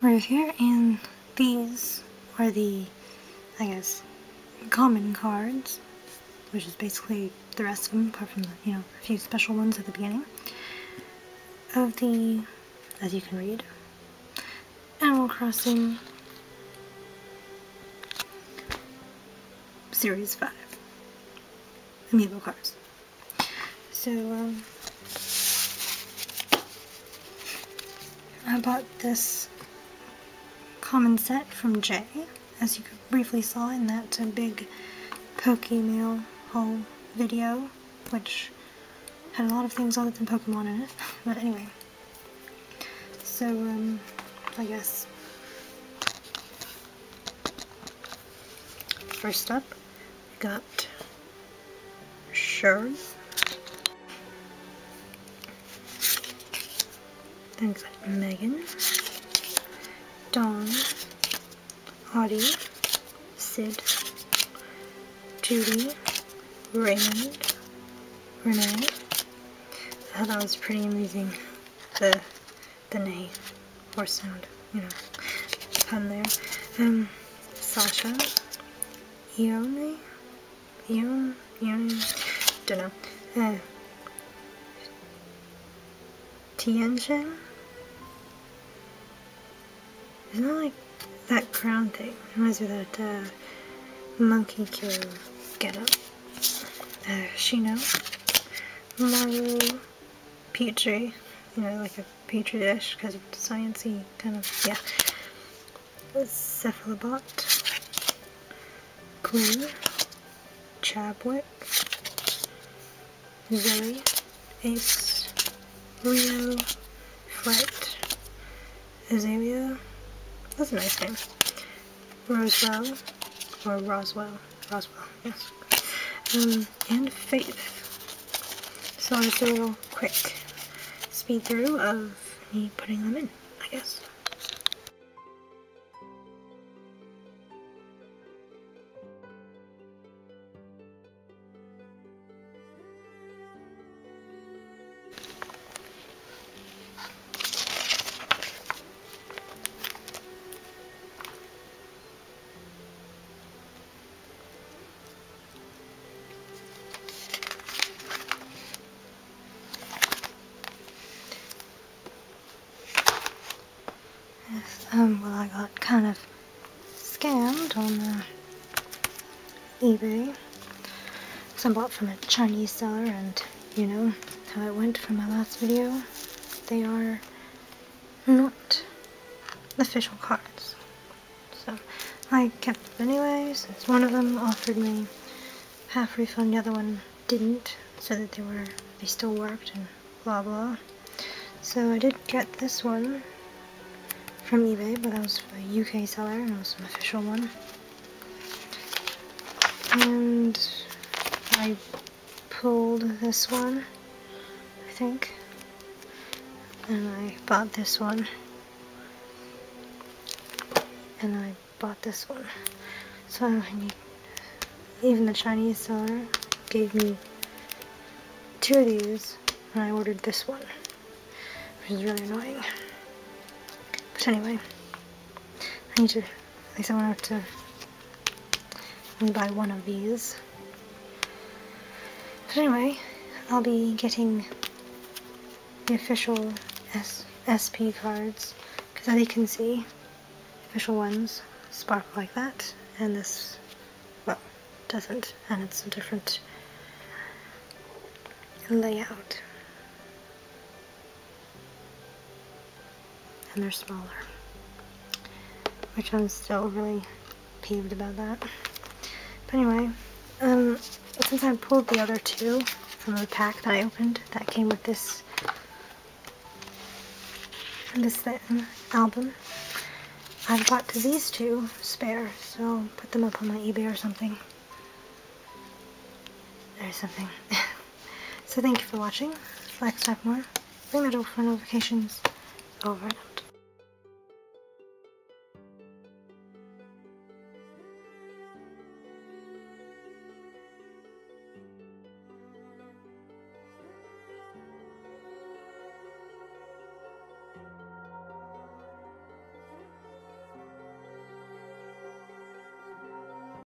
We're here and these are the, I guess, common cards, which is basically the rest of them, apart from the, you know, a few special ones at the beginning, of the, as you can read, Animal Crossing Series 5 Amiibo cards. So, um, I bought this common set from Jaye, as you briefly saw in that uh, big Pokemail haul video, which had a lot of things other than Pokemon in it. But anyway, so um, I guess first up, we got Sherb. Then got Megan. Dom, Audie, Cyd, Judy, Raymond, Reneigh. I thought that was pretty amusing. The the neigh horse sound, you know, pun there. Um, Sasha, Ione, Ione, Ione, don't know. Uh, Tianjin. Isn't like that crown thing? Reminds me of that uh, monkey killer getup. Uh, Shino, Maru, Petri, you know, like a petri dish because of sciencey kind of, yeah. Cephalobot, Quinn, Chabwick, Zoe, Ace, Rio, Flight, Azalea, that's a nice name. Roswell, or Roswell, Roswell, yes. Um, and Faith. So do a little quick speed through of me putting them in, I guess. Um, well, I got kind of scammed on uh, eBay. Some bought from a Chinese seller, and you know how it went from my last video. They are not official cards. So I kept them anyway, since one of them offered me half refund, the other one didn't, so that they were they still worked and blah blah. So I did get this one from eBay, but that was a UK seller and it was an official one. And I pulled this one, I think, and I bought this one, and I bought this one. So I need, even the Chinese seller gave me two of these, and I ordered this one, which is really annoying. But anyway, I need to, at least I want to buy one of these. But anyway, I'll be getting the official S SP cards, because as you can see, official ones sparkle like that, and this, well, doesn't, and it's a different layout. And they're smaller. Which I'm still really peeved about that. But anyway, um, since I pulled the other two from the pack that I opened, that came with this this album, I've got these two spare, so put them up on my eBay or something. There's something. so thank you for watching. Like, subscribe more. Ring the bell for notifications. Over.